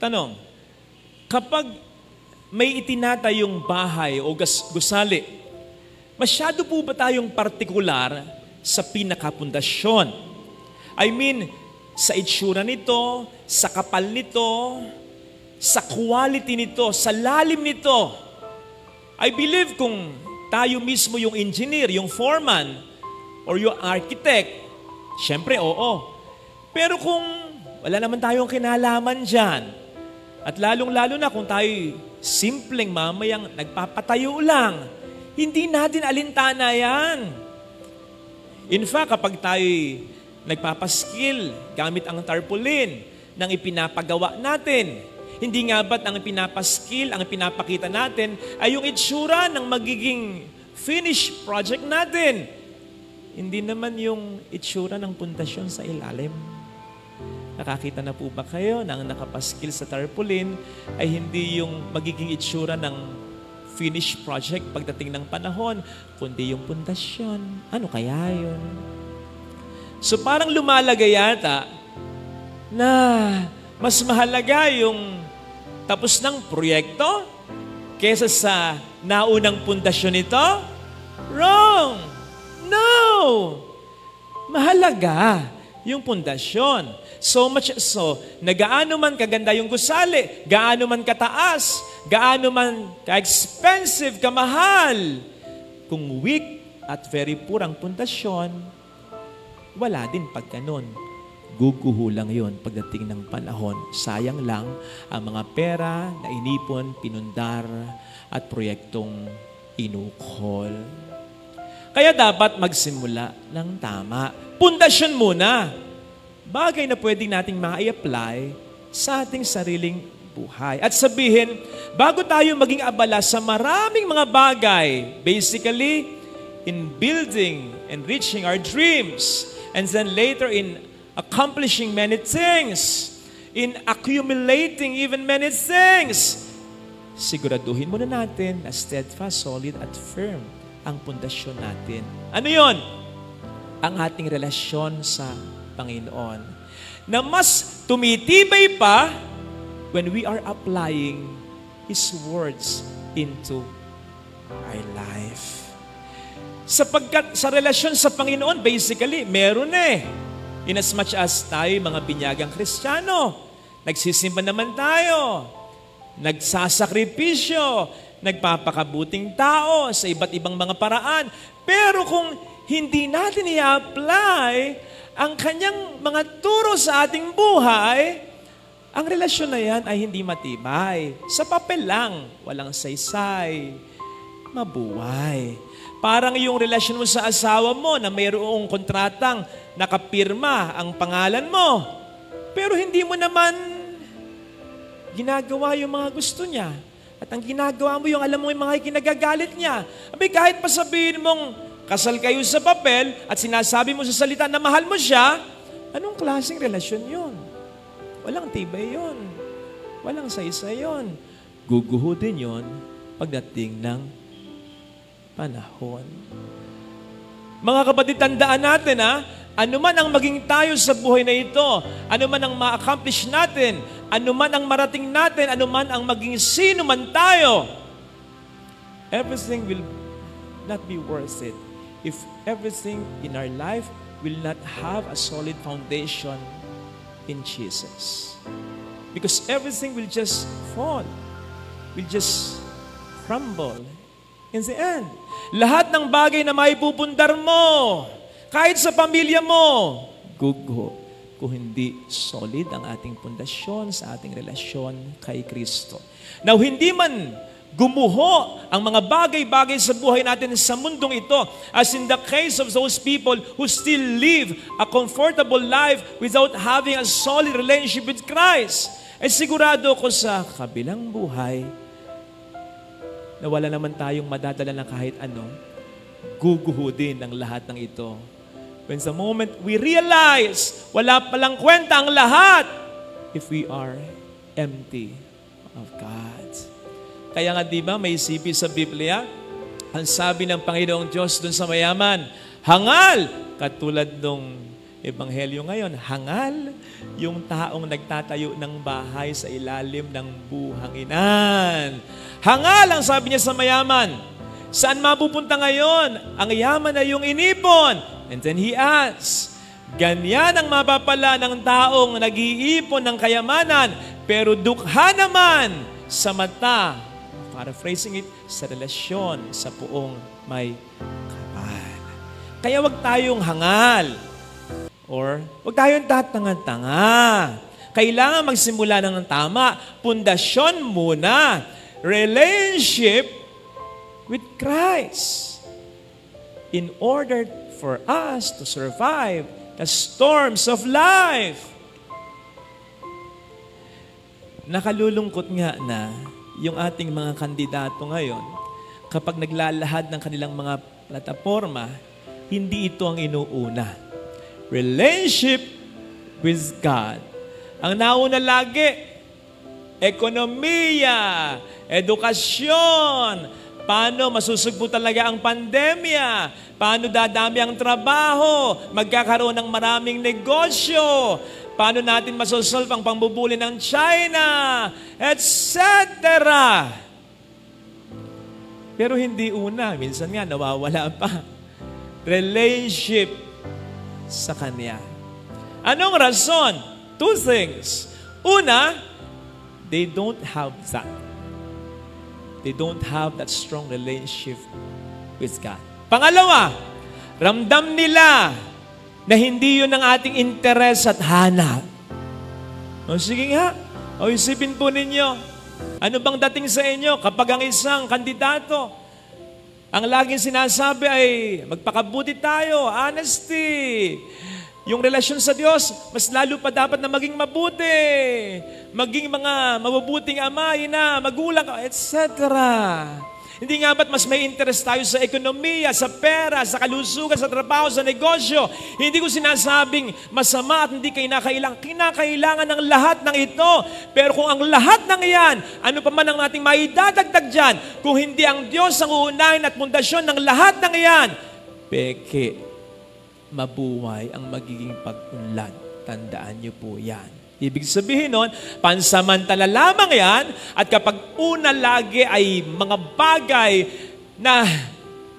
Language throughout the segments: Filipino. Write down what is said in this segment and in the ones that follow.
Tanong, kapag may itinatayong bahay o gusali, masyado po ba tayong partikular sa pinakapundasyon? I mean, sa itsura nito, sa kapal nito, sa quality nito, sa lalim nito. I believe kung tayo mismo yung engineer, yung foreman, or yung architect, syempre oo. Pero kung wala naman tayong kinalaman dyan, at lalong-lalo na kung tayo simpleng mamayang nagpapatayo lang, hindi natin alintana yan. In fact, kapag tayo nagpapaskill gamit ang tarpaulin ng ipinapagawa natin, hindi nga ba't ang pinapaskill, ang pinapakita natin ay yung itsura ng magiging finished project natin. Hindi naman yung itsura ng pundasyon sa ilalim. Nakakita na po ba kayo na ang nakapaskil sa tarpaulin ay hindi yung magiging itsura ng finished project pagdating ng panahon, kundi yung pundasyon. Ano kaya yun? So parang lumalagay yata na mas mahalaga yung tapos ng proyekto kesa sa naunang pundasyon nito? Wrong! No! Mahalaga yung pundasyon. So much so, na gaano man kaganda yung gusali, gaano man kataas, gaano man ka-expensive, kamahal, kung weak at very poor ang pundasyon, wala din pag ganun. Guguho lang yun pagdating ng panahon. Sayang lang ang mga pera na inipon, pinundar, at proyektong inukol. Kaya dapat magsimula ng tama. Pundasyon muna bagay na pwedeng nating ma-apply sa ating sariling buhay. At sabihin, bago tayo maging abala sa maraming mga bagay, basically, in building and reaching our dreams, and then later in accomplishing many things, in accumulating even many things, siguraduhin muna natin na steadfast, solid, at firm ang pundasyon natin. Ano yon? Ang ating relasyon sa Panginoon na mas tumitibay pa when we are applying His words into our life. Sapagkat sa relasyon sa Panginoon, basically, meron eh. In as much as tayo mga binyagang Kristiyano, nagsisimba naman tayo, nagsasakripisyo, nagpapakabuting tao sa iba't ibang mga paraan. Pero kung hindi natin i-apply ang kanyang mga turo sa ating buhay, ang relasyon na yan ay hindi matibay. Sa papel lang, walang saysay, mabuhay. Parang yung relasyon mo sa asawa mo na mayroong kontratang nakapirma ang pangalan mo, pero hindi mo naman ginagawa yung mga gusto niya. At ang ginagawa mo yung alam mo yung mga kinagagalit niya. Abi, kahit pa sabihin mong kasal kayo sa papel at sinasabi mo sa salita na mahal mo siya, anong klaseng relasyon yon? Walang tibay yon. Walang saysa yon. Guguho din yon pagdating ng panahon. Mga kapatid, tandaan natin ha, ano man ang maging tayo sa buhay na ito, ano man ang ma-accomplish natin, ano man ang marating natin, ano man ang maging sino man tayo, everything will not be worth it if everything in our life will not have a solid foundation in Jesus. Because everything will just fall, will just crumble in the end. Lahat ng bagay na maipupundar mo, kahit sa pamilya mo, gugho kung hindi solid ang ating pundasyon sa ating relasyon kay Kristo. Now, hindi man gumuho ang mga bagay-bagay sa buhay natin sa mundong ito. As in the case of those people who still live a comfortable life without having a solid relationship with Christ. Eh, sigurado ko sa kabilang buhay na wala naman tayong madadala ng kahit ano, guguho din ang lahat ng ito. When the moment we realize, wala palang kwenta ang lahat if we are empty of God. Kaya nga di ba may isipi sa Biblia, ang sabi ng Panginoong Diyos dun sa mayaman, hangal katulad nung Ebanghelyo ngayon, hangal yung taong nagtatayo ng bahay sa ilalim ng buhanginan. Hangal ang sabi niya sa mayaman. Saan mapupunta ngayon? Ang yaman na yung inipon. And then he asks, Ganyan ang mapapala ng taong nag-iipon ng kayamanan, pero dukha naman sa mata, paraphrasing it, sa relasyon sa puong may kapal. Kaya wag tayong hangal or wag tayong tatanga-tanga. Kailangan magsimula ng tama. Pundasyon muna. Relationship with Christ. In order for us to survive the storms of life. Nakalulungkot nga na yung ating mga kandidato ngayon, kapag naglalahad ng kanilang mga plataforma, hindi ito ang inuuna. Relationship with God. Ang nauna lagi, ekonomiya, edukasyon, Paano masusugpo talaga ang pandemya? Paano dadami ang trabaho? Magkakaroon ng maraming negosyo? Paano natin masosolve ang pambubuli ng China? Etc. Pero hindi una. Minsan nga nawawala pa. Relationship sa Kanya. Anong rason? Two things. Una, they don't have that. They don't have that strong relationship with God. Pangalawa, ramdam nila na hindi yun ang ating interes at hanap. O sige nga, o isipin po ninyo, ano bang dating sa inyo kapag ang isang kandidato, ang laging sinasabi ay magpakabuti tayo, honesty, yung relasyon sa Diyos, mas lalo pa dapat na maging mabuti. Maging mga mabubuting ama, ina, magulang, etc. Hindi nga ba't mas may interest tayo sa ekonomiya, sa pera, sa kalusugan, sa trabaho, sa negosyo? Hindi ko sinasabing masama at hindi kinakailangan. Kinakailangan ng lahat ng ito. Pero kung ang lahat ng iyan, ano pa man ang ating maidadagdag dyan, kung hindi ang Diyos ang uunahin at pundasyon ng lahat ng iyan, peke mabuhay ang magiging pag-unlad. Tandaan niyo po yan. Ibig sabihin nun, pansamantala lamang yan at kapag una lagi ay mga bagay na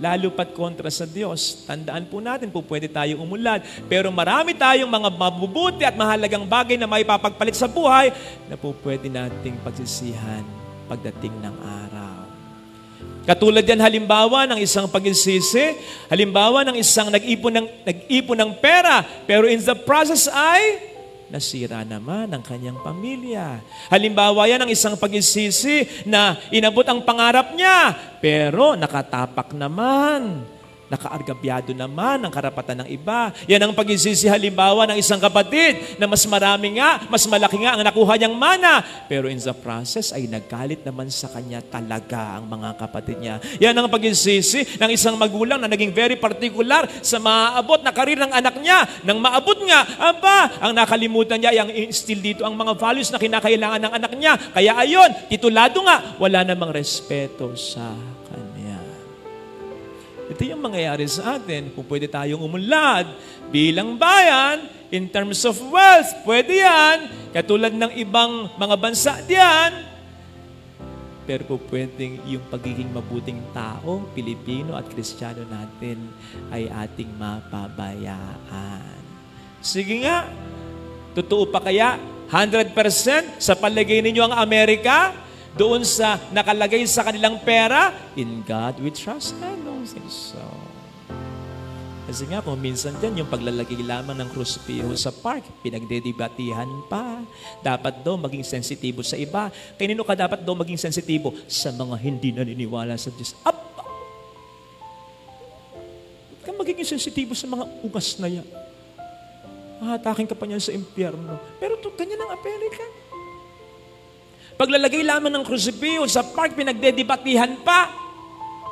lalo pat kontra sa Diyos. Tandaan po natin po pwede tayong umulad. Pero marami tayong mga mabubuti at mahalagang bagay na may papagpalit sa buhay na po pwede nating pagsisihan pagdating ng araw. Katulad yan halimbawa ng isang pagsisisi, halimbawa ng isang nag-ipon ng, nag-ipon ng pera, pero in the process ay nasira naman ang kanyang pamilya. Halimbawa yan ng isang pagsisisi na inabot ang pangarap niya, pero nakatapak naman Nakaargabyado naman ang karapatan ng iba. Yan ang pagsisisi halimbawa ng isang kapatid na mas marami nga, mas malaki nga ang nakuha niyang mana. Pero in the process ay nagkalit naman sa kanya talaga ang mga kapatid niya. Yan ang pagsisisi ng isang magulang na naging very particular sa maaabot na karir ng anak niya. Nang maabot nga, aba, ang nakalimutan niya ay ang instill dito ang mga values na kinakailangan ng anak niya. Kaya ayon, titulado nga, wala namang respeto sa ito yung mangyayari sa atin. Kung pwede tayong umunlad bilang bayan, in terms of wealth, pwede yan. Katulad ng ibang mga bansa diyan. Pero po pwedeng yung pagiging mabuting tao, Pilipino at Kristiyano natin ay ating mapabayaan. Sige nga, totoo pa kaya 100% sa palagay ninyo ang Amerika doon sa nakalagay sa kanilang pera? In God we trust. Ano? think so. Kasi nga kung minsan dyan, yung paglalagay lamang ng krusipiho sa park, pinagdedebatihan pa. Dapat daw maging sensitibo sa iba. Kanino ka dapat daw maging sensitibo? Sa mga hindi naniniwala sa Diyos. Up! Ba't ka magiging sensitibo sa mga ugas na yan? Mahatakin ka pa niyan sa impyerno. Pero to, ganyan ang Amerika. Paglalagay lamang ng krusipiho sa park, pinagdedebatihan pa.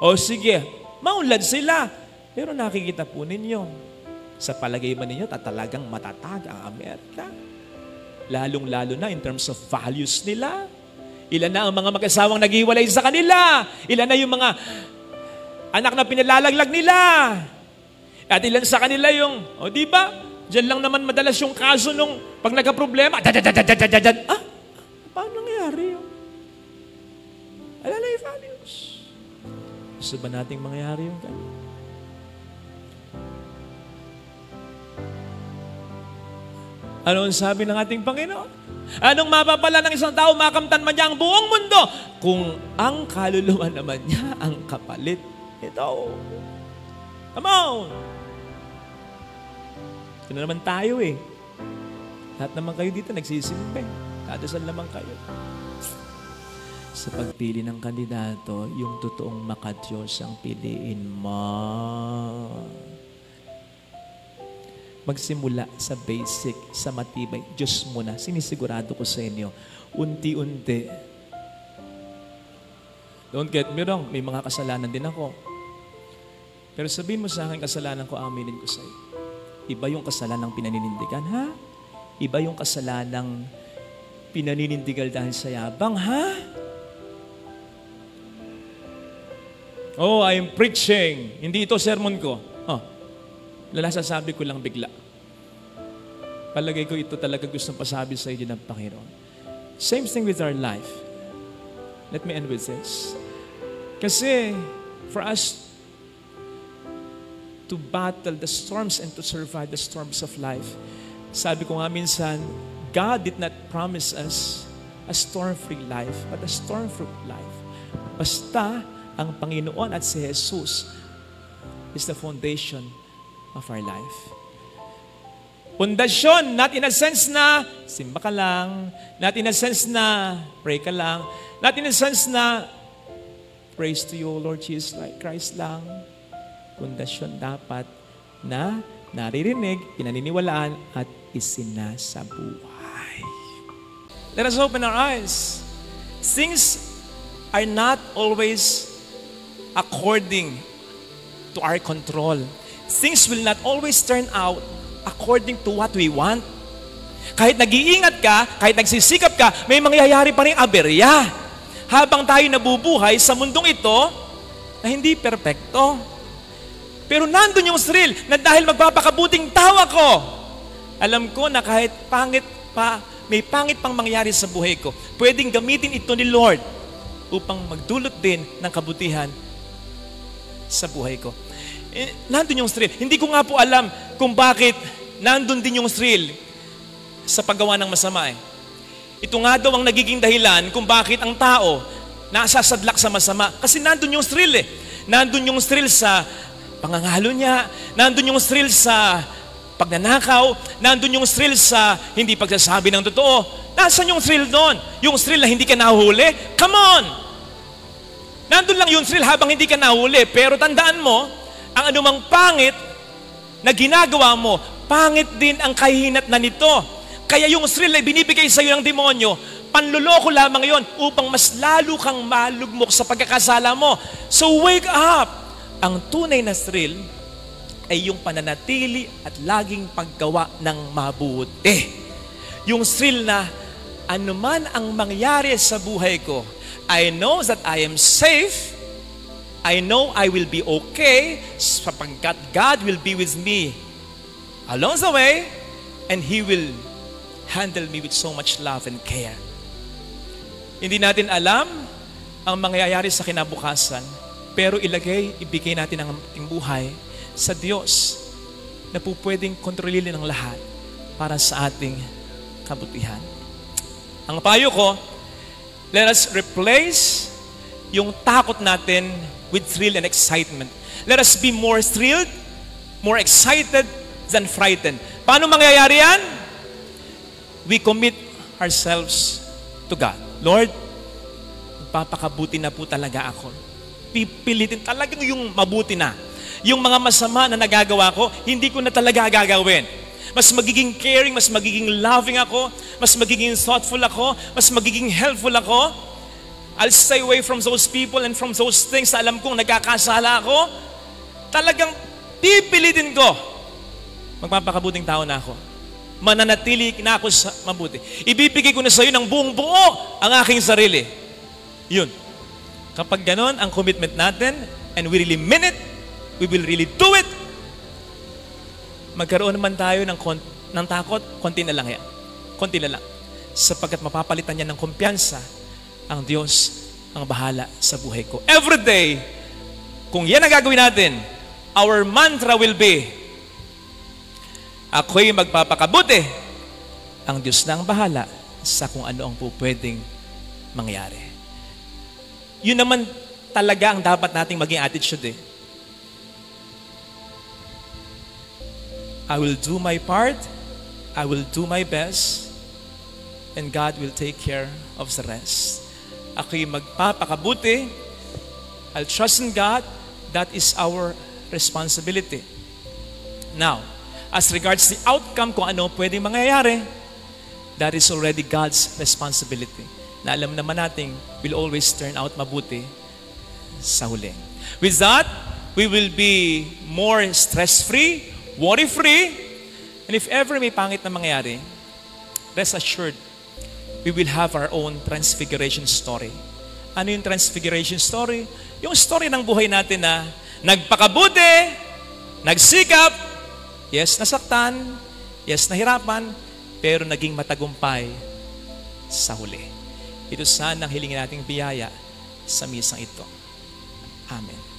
O sige, Maunlad sila. Pero nakikita po ninyo, sa palagay ba ninyo, tatalagang matatag ang Amerika? Lalong-lalo na in terms of values nila. Ilan na ang mga mag-asawang naghiwalay sa kanila. Ilan na yung mga anak na pinalalaglag nila. At ilan sa kanila yung, o oh, di ba, Diyan lang naman madalas yung kaso nung pag nagka-problema. Ah, Alala yung values. Gusto ba nating mangyari yung ganun? Ano ang sabi ng ating Panginoon? Anong mapapala ng isang tao makamtan man niya ang buong mundo kung ang kaluluwa naman niya ang kapalit ito. Come on! Ito na naman tayo eh. Lahat naman kayo dito nagsisimpe. Kadasal naman kayo. Sa pagpili ng kandidato, yung totoong makadiyos ang piliin mo magsimula sa basic, sa matibay. Diyos muna. Sinisigurado ko sa inyo. Unti-unti. Don't get me wrong, may mga kasalanan din ako. Pero sabihin mo sa akin, kasalanan ko, aminin ko sa iyo. Iba yung kasalanan pinaninindigan, ha? Iba yung kasalanan pinaninindigal dahil sa yabang, ha? Oh, I am preaching. Hindi ito sermon ko. Oh, lalasasabi ko lang bigla. Palagay ko ito talaga gustong pasabi sa iyo ng Panginoon. Same thing with our life. Let me end with this. Kasi for us to battle the storms and to survive the storms of life, sabi ko nga minsan, God did not promise us a storm-free life, but a storm-proof life. Basta ang Panginoon at si Jesus is the foundation of our life. Pundasyon, not in a sense na simba ka lang, not in a sense na pray ka lang, not in a sense na praise to you, Lord Jesus, like Christ lang. Pundasyon dapat na naririnig, pinaniniwalaan, at isinasabuhay. Let us open our eyes. Things are not always according to our control. Things will not always turn out according to what we want. Kahit nag-iingat ka, kahit nagsisikap ka, may mangyayari pa rin aberya. Habang tayo nabubuhay sa mundong ito na hindi perpekto. Pero nandun yung thrill na dahil magpapakabuting tao ako, alam ko na kahit pangit pa, may pangit pang mangyari sa buhay ko, pwedeng gamitin ito ni Lord upang magdulot din ng kabutihan sa buhay ko. Eh, nandun yung thrill. Hindi ko nga po alam kung bakit nandun din yung thrill sa paggawa ng masama eh. Ito nga daw ang nagiging dahilan kung bakit ang tao nasasadlak sa masama. Kasi nandun yung thrill eh. Nandun yung thrill sa pangangalo niya. Nandun yung thrill sa pagnanakaw. Nandun yung thrill sa hindi pagsasabi ng totoo. Nasaan yung thrill doon? Yung thrill na hindi ka nahuli? Come on! Nandun lang yung thrill habang hindi ka nahuli. Pero tandaan mo, ang anumang pangit na ginagawa mo, pangit din ang kahinat na nito. Kaya yung thrill ay binibigay sa iyo ng demonyo, panluloko lamang yon upang mas lalo kang malugmok sa pagkakasala mo. So wake up! Ang tunay na thrill ay yung pananatili at laging paggawa ng mabuti. Yung thrill na anuman ang mangyari sa buhay ko, I know that I am safe I know I will be okay sapagkat God will be with me along the way and He will handle me with so much love and care. Hindi natin alam ang mangyayari sa kinabukasan, pero ilagay, ibigay natin ang ating buhay sa Diyos na po pwedeng kontrolin ng lahat para sa ating kabutihan. Ang payo ko, let us replace yung takot natin with thrill and excitement. Let us be more thrilled, more excited than frightened. Paano mangyayari yan? We commit ourselves to God. Lord, magpapakabuti na po talaga ako. Pipilitin talagang yung mabuti na. Yung mga masama na nagagawa ko, hindi ko na talaga gagawin. Mas magiging caring, mas magiging loving ako, mas magiging thoughtful ako, mas magiging helpful ako, I'll stay away from those people and from those things na alam kong nagkakasala ako. Talagang pipilitin ko. Magpapakabuting tao na ako. Mananatili na ako sa mabuti. Ibibigay ko na sa iyo ng buong buo ang aking sarili. Yun. Kapag ganon ang commitment natin and we really mean it, we will really do it, magkaroon naman tayo ng, kon- ng takot, konti na lang yan. Konti na lang. Sapagkat mapapalitan niya ng kumpiyansa ang Diyos ang bahala sa buhay ko. Every day, kung yan ang gagawin natin, our mantra will be, ako'y magpapakabuti, ang Diyos na ang bahala sa kung ano ang po pwedeng mangyari. Yun naman talaga ang dapat nating maging attitude eh. I will do my part, I will do my best, and God will take care of the rest. Ako'y magpapakabuti, I'll trust in God, that is our responsibility. Now, as regards the outcome kung ano pwedeng mangyayari, that is already God's responsibility. Na alam naman natin, will always turn out mabuti sa huli. With that, we will be more stress-free, worry-free, and if ever may pangit na mangyari, rest assured, we will have our own transfiguration story. Ano yung transfiguration story? Yung story ng buhay natin na nagpakabuti, nagsikap, yes, nasaktan, yes, nahirapan, pero naging matagumpay sa huli. Ito sana ang hilingin nating biyaya sa misang ito. Amen.